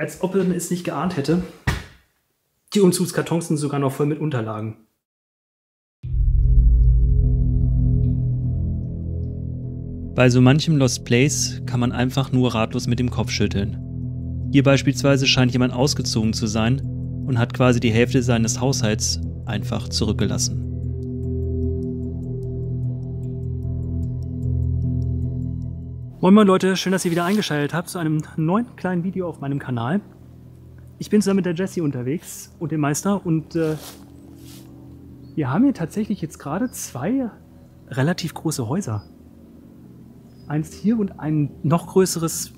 Als ob er es nicht geahnt hätte. Die Umzugskartons sind sogar noch voll mit Unterlagen. Bei so manchem Lost Place kann man einfach nur ratlos mit dem Kopf schütteln. Hier beispielsweise scheint jemand ausgezogen zu sein und hat quasi die Hälfte seines Haushalts einfach zurückgelassen. Moin moin Leute, schön, dass ihr wieder eingeschaltet habt zu einem neuen kleinen Video auf meinem Kanal. Ich bin zusammen mit der Jessie unterwegs und dem Meister und äh, wir haben hier tatsächlich jetzt gerade zwei relativ große Häuser. Eins hier und ein noch größeres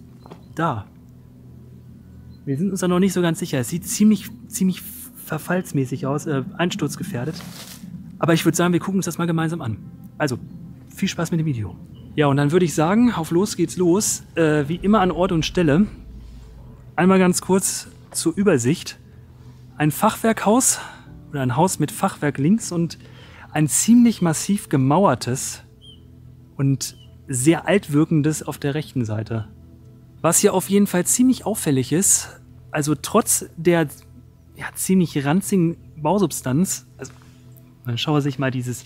da. Wir sind uns da noch nicht so ganz sicher. Es sieht ziemlich, ziemlich verfallsmäßig aus, äh, einsturzgefährdet. Aber ich würde sagen, wir gucken uns das mal gemeinsam an. Also, viel Spaß mit dem Video. Ja, und dann würde ich sagen, auf los geht's los. Äh, wie immer an Ort und Stelle. Einmal ganz kurz zur Übersicht. Ein Fachwerkhaus oder ein Haus mit Fachwerk links und ein ziemlich massiv gemauertes und sehr alt wirkendes auf der rechten Seite. Was hier auf jeden Fall ziemlich auffällig ist, also trotz der ja, ziemlich ranzigen Bausubstanz, also man schaue sich mal dieses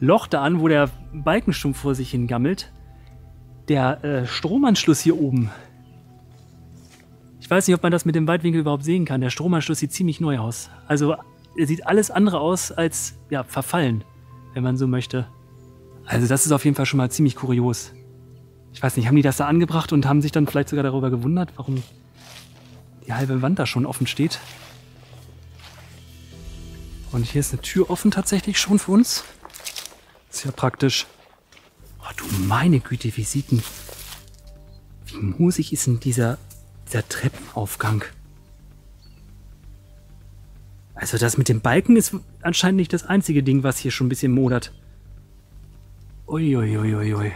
Loch da an, wo der Balkenstumpf vor sich hingammelt. Der äh, Stromanschluss hier oben. Ich weiß nicht, ob man das mit dem Weitwinkel überhaupt sehen kann. Der Stromanschluss sieht ziemlich neu aus. Also er sieht alles andere aus als ja, verfallen, wenn man so möchte. Also das ist auf jeden Fall schon mal ziemlich kurios. Ich weiß nicht, haben die das da angebracht und haben sich dann vielleicht sogar darüber gewundert, warum die halbe Wand da schon offen steht. Und hier ist eine Tür offen tatsächlich schon für uns. Ist ja praktisch. Oh, du meine Güte, wie sieht denn... Wie musig ist denn dieser, dieser Treppenaufgang? Also das mit dem Balken ist anscheinend nicht das einzige Ding, was hier schon ein bisschen modert. Uiuiuiui. Ui, ui, ui.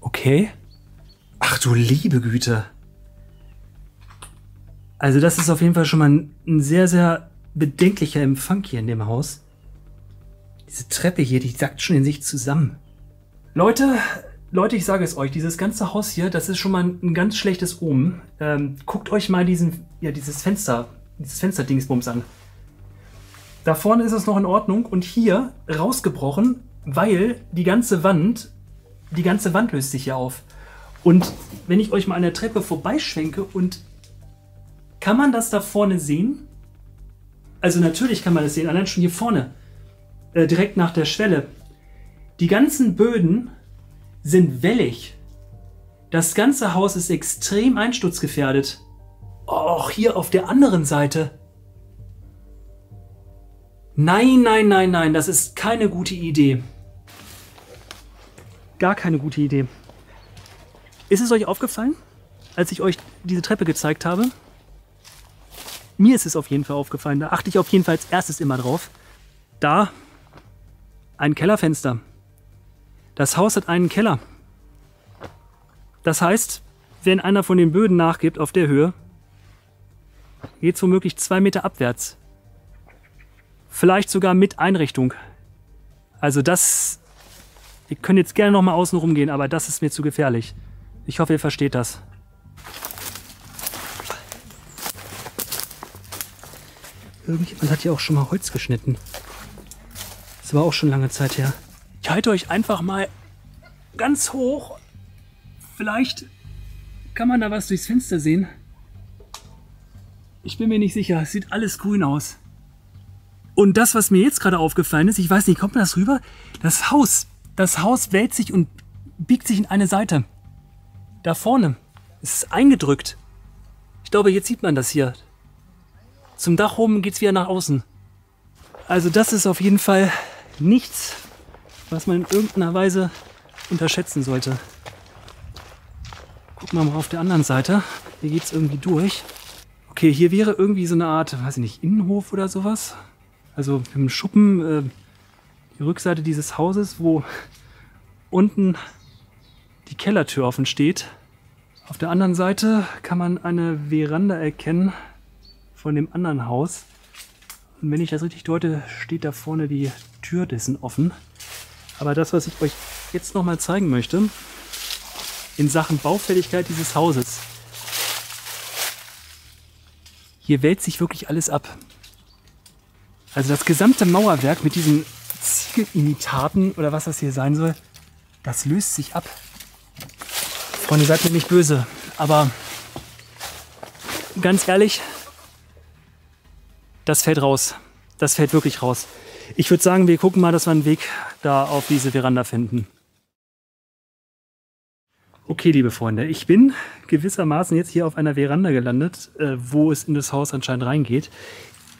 Okay. Ach du liebe Güte. Also das ist auf jeden Fall schon mal ein, ein sehr, sehr bedenklicher Empfang hier in dem Haus. Diese Treppe hier, die sackt schon in sich zusammen. Leute, Leute, ich sage es euch, dieses ganze Haus hier, das ist schon mal ein, ein ganz schlechtes Omen. Ähm, guckt euch mal diesen, ja, dieses Fenster, dieses Fensterdingsbums an. Da vorne ist es noch in Ordnung und hier rausgebrochen, weil die ganze Wand, die ganze Wand löst sich hier auf. Und wenn ich euch mal an der Treppe vorbeischwenke und kann man das da vorne sehen? Also natürlich kann man das sehen, allein schon hier vorne, äh, direkt nach der Schwelle. Die ganzen Böden sind wellig. Das ganze Haus ist extrem einsturzgefährdet. Auch hier auf der anderen Seite. Nein, nein, nein, nein, das ist keine gute Idee. Gar keine gute Idee. Ist es euch aufgefallen, als ich euch diese Treppe gezeigt habe? Mir ist es auf jeden Fall aufgefallen. Da achte ich auf jeden Fall als erstes immer drauf. Da ein Kellerfenster. Das Haus hat einen Keller. Das heißt, wenn einer von den Böden nachgibt auf der Höhe, geht es womöglich zwei Meter abwärts. Vielleicht sogar mit Einrichtung. Also das, wir können jetzt gerne noch mal außen rumgehen, aber das ist mir zu gefährlich. Ich hoffe, ihr versteht das. Irgendjemand hat hier auch schon mal Holz geschnitten. Das war auch schon lange Zeit her. Ich halte euch einfach mal ganz hoch. Vielleicht kann man da was durchs Fenster sehen. Ich bin mir nicht sicher. Es sieht alles grün aus. Und das, was mir jetzt gerade aufgefallen ist, ich weiß nicht, kommt mir das rüber? Das Haus. Das Haus wälzt sich und biegt sich in eine Seite. Da vorne. Es ist eingedrückt. Ich glaube, jetzt sieht man das hier. Zum Dach oben geht es wieder nach außen. Also das ist auf jeden Fall nichts, was man in irgendeiner Weise unterschätzen sollte. Gucken wir mal auf der anderen Seite. Hier geht es irgendwie durch. Okay, hier wäre irgendwie so eine Art, weiß ich nicht, Innenhof oder sowas. Also im Schuppen, äh, die Rückseite dieses Hauses, wo unten die Kellertür offen steht. Auf der anderen Seite kann man eine Veranda erkennen, von dem anderen Haus. Und wenn ich das richtig deute, steht da vorne die Tür dessen offen. Aber das, was ich euch jetzt noch mal zeigen möchte, in Sachen Baufälligkeit dieses Hauses. Hier wälzt sich wirklich alles ab. Also das gesamte Mauerwerk mit diesen Ziegelimitaten oder was das hier sein soll, das löst sich ab. Freunde, seid mir nicht böse, aber ganz ehrlich, das fällt raus. Das fällt wirklich raus. Ich würde sagen, wir gucken mal, dass wir einen Weg da auf diese Veranda finden. Okay, liebe Freunde, ich bin gewissermaßen jetzt hier auf einer Veranda gelandet, äh, wo es in das Haus anscheinend reingeht.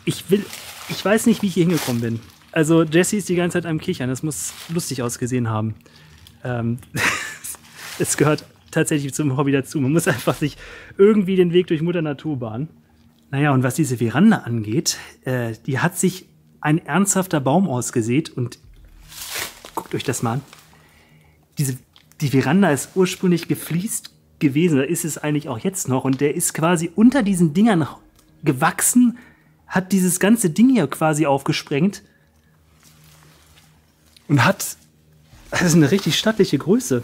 Ich will, ich weiß nicht, wie ich hier hingekommen bin. Also Jesse ist die ganze Zeit am Kichern. Das muss lustig ausgesehen haben. Ähm, es gehört tatsächlich zum Hobby dazu. Man muss einfach sich irgendwie den Weg durch Mutter Natur bahnen. Naja, und was diese Veranda angeht, äh, die hat sich ein ernsthafter Baum ausgesät und guckt euch das mal an. Diese, die Veranda ist ursprünglich gefliest gewesen, da ist es eigentlich auch jetzt noch und der ist quasi unter diesen Dingern gewachsen, hat dieses ganze Ding hier quasi aufgesprengt und hat das ist eine richtig stattliche Größe.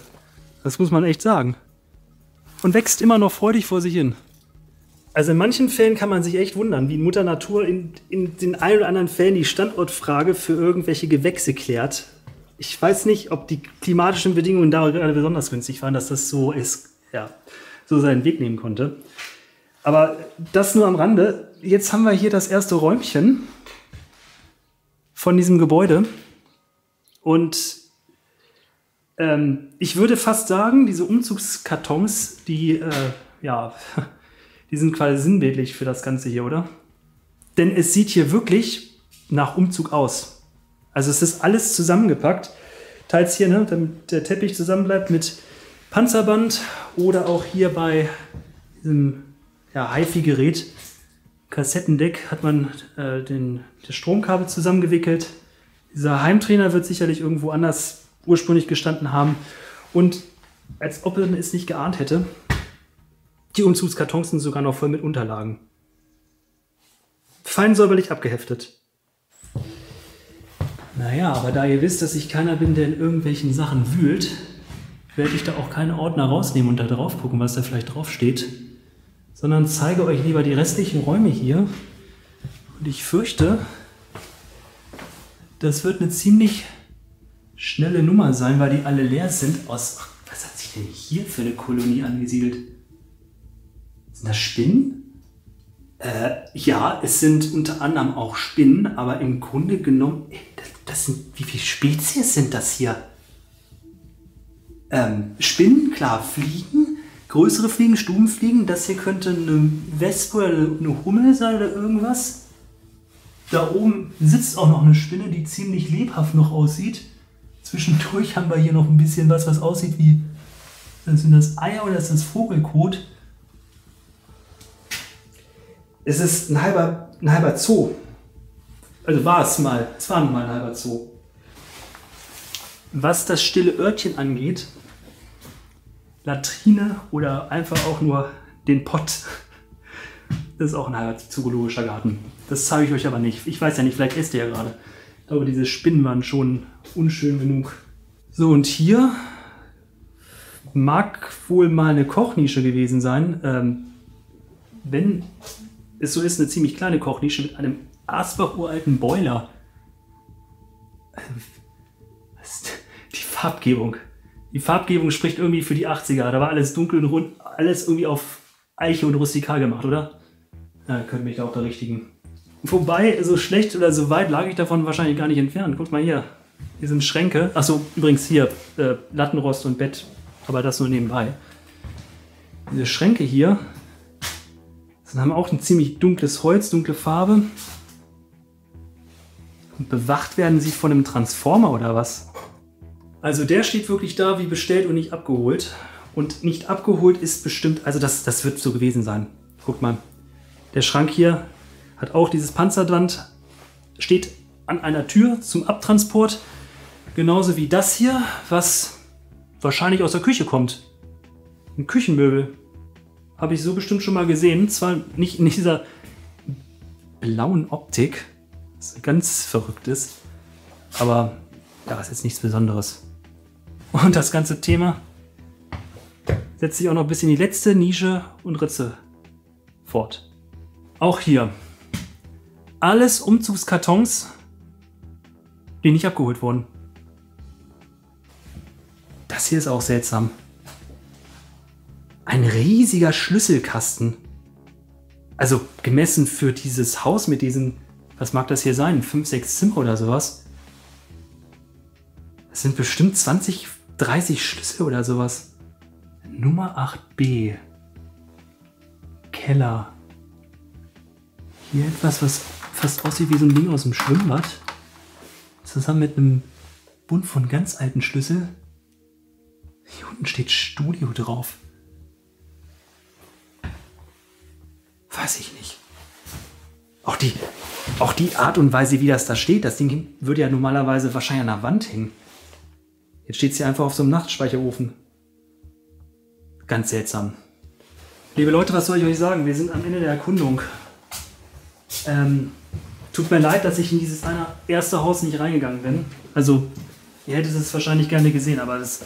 Das muss man echt sagen. Und wächst immer noch freudig vor sich hin. Also in manchen Fällen kann man sich echt wundern, wie Mutter Natur in, in den ein oder anderen Fällen die Standortfrage für irgendwelche Gewächse klärt. Ich weiß nicht, ob die klimatischen Bedingungen da gerade besonders günstig waren, dass das so ist, ja, so seinen Weg nehmen konnte. Aber das nur am Rande. Jetzt haben wir hier das erste Räumchen von diesem Gebäude. Und ähm, ich würde fast sagen, diese Umzugskartons, die, äh, ja, die sind quasi sinnbildlich für das Ganze hier, oder? Denn es sieht hier wirklich nach Umzug aus. Also es ist alles zusammengepackt. Teils hier, ne, damit der Teppich zusammenbleibt mit Panzerband oder auch hier bei diesem ja, HiFi-Gerät, Kassettendeck, hat man äh, den, das Stromkabel zusammengewickelt. Dieser Heimtrainer wird sicherlich irgendwo anders ursprünglich gestanden haben. Und als ob er es nicht geahnt hätte, die Umzugskartons sind sogar noch voll mit Unterlagen. Fein säuberlich abgeheftet. Naja, aber da ihr wisst, dass ich keiner bin, der in irgendwelchen Sachen wühlt, werde ich da auch keine Ordner rausnehmen und da drauf gucken, was da vielleicht drauf steht, sondern zeige euch lieber die restlichen Räume hier. Und ich fürchte, das wird eine ziemlich schnelle Nummer sein, weil die alle leer sind. Aus, was hat sich denn hier für eine Kolonie angesiedelt? Sind das Spinnen? Äh, ja, es sind unter anderem auch Spinnen, aber im Grunde genommen, das, das sind, wie viele Spezies sind das hier? Ähm, Spinnen, klar, Fliegen, größere Fliegen, Stubenfliegen. Das hier könnte eine Wespe oder eine Hummel sein oder irgendwas. Da oben sitzt auch noch eine Spinne, die ziemlich lebhaft noch aussieht. Zwischendurch haben wir hier noch ein bisschen was, was aussieht wie. Sind das Eier oder ist das Vogelkot? Es ist ein halber, ein halber Zoo. Also war es mal. Es war mal ein halber Zoo. Was das stille Örtchen angeht, Latrine oder einfach auch nur den Pott, das ist auch ein halber zoologischer Garten. Das zeige ich euch aber nicht. Ich weiß ja nicht, vielleicht esst ihr ja gerade. Aber diese Spinnen waren schon unschön genug. So, und hier mag wohl mal eine Kochnische gewesen sein. Ähm, wenn es so ist, eine ziemlich kleine Kochnische mit einem Asbach-uralten Boiler. Die Farbgebung. Die Farbgebung spricht irgendwie für die 80er. Da war alles dunkel und rund, alles irgendwie auf Eiche und rustikal gemacht, oder? Ja, könnte mich da auch berichtigen. Wobei, so schlecht oder so weit lag ich davon wahrscheinlich gar nicht entfernt. Guck mal hier. Hier sind Schränke. Achso, übrigens hier, äh, Lattenrost und Bett. Aber das nur nebenbei. Diese Schränke hier das haben auch ein ziemlich dunkles Holz, dunkle Farbe. Und bewacht werden sie von einem Transformer oder was? Also der steht wirklich da wie bestellt und nicht abgeholt. Und nicht abgeholt ist bestimmt, also das, das wird so gewesen sein. Guckt mal, der Schrank hier hat auch dieses Panzerband, steht an einer Tür zum Abtransport. Genauso wie das hier, was wahrscheinlich aus der Küche kommt. Ein Küchenmöbel. Habe ich so bestimmt schon mal gesehen. Zwar nicht in dieser blauen Optik, was ganz verrückt ist, aber ja, ist jetzt nichts Besonderes. Und das ganze Thema setzt sich auch noch bis in die letzte Nische und Ritze fort. Auch hier. Alles Umzugskartons, die nicht abgeholt wurden. Das hier ist auch seltsam. Ein riesiger Schlüsselkasten. Also gemessen für dieses Haus mit diesen, was mag das hier sein, 5, 6 Zimmer oder sowas. Das sind bestimmt 20, 30 Schlüssel oder sowas. Nummer 8b. Keller. Hier etwas, was fast aussieht wie so ein Ding aus dem Schwimmbad. Zusammen mit einem Bund von ganz alten Schlüssel. Hier unten steht Studio drauf. Weiß ich nicht. Auch die, auch die Art und Weise, wie das da steht, das Ding würde ja normalerweise wahrscheinlich an der Wand hängen. Jetzt steht es hier einfach auf so einem Nachtspeicherofen. Ganz seltsam. Liebe Leute, was soll ich euch sagen? Wir sind am Ende der Erkundung. Ähm, tut mir leid, dass ich in dieses eine erste Haus nicht reingegangen bin. Also, ihr hättet es wahrscheinlich gerne gesehen, aber das,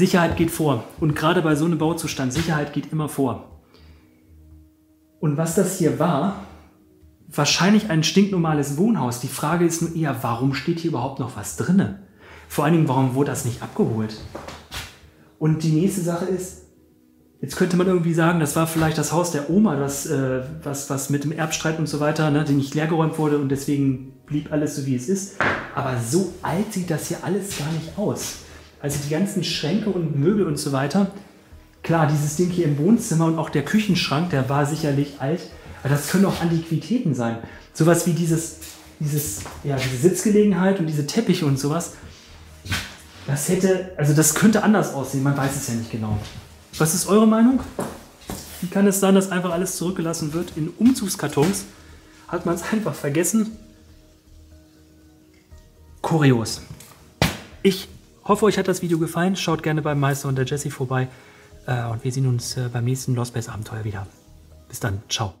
Sicherheit geht vor. Und gerade bei so einem Bauzustand, Sicherheit geht immer vor. Und was das hier war, wahrscheinlich ein stinknormales Wohnhaus. Die Frage ist nur eher, warum steht hier überhaupt noch was drinne? Vor allen Dingen, warum wurde das nicht abgeholt? Und die nächste Sache ist, jetzt könnte man irgendwie sagen, das war vielleicht das Haus der Oma, das, äh, was, was mit dem Erbstreit und so weiter, ne, die nicht leergeräumt wurde und deswegen blieb alles so, wie es ist. Aber so alt sieht das hier alles gar nicht aus. Also die ganzen Schränke und Möbel und so weiter, Klar, dieses Ding hier im Wohnzimmer und auch der Küchenschrank, der war sicherlich alt, aber das können auch Antiquitäten sein. Sowas wie dieses, dieses, ja, diese Sitzgelegenheit und diese Teppiche und sowas. Das hätte, also das könnte anders aussehen, man weiß es ja nicht genau. Was ist eure Meinung? Wie kann es sein, dass einfach alles zurückgelassen wird in Umzugskartons? Hat man es einfach vergessen? Kurios. Ich hoffe, euch hat das Video gefallen. Schaut gerne beim Meister und der Jessie vorbei. Äh, und wir sehen uns äh, beim nächsten Lost Base Abenteuer wieder. Bis dann. Ciao.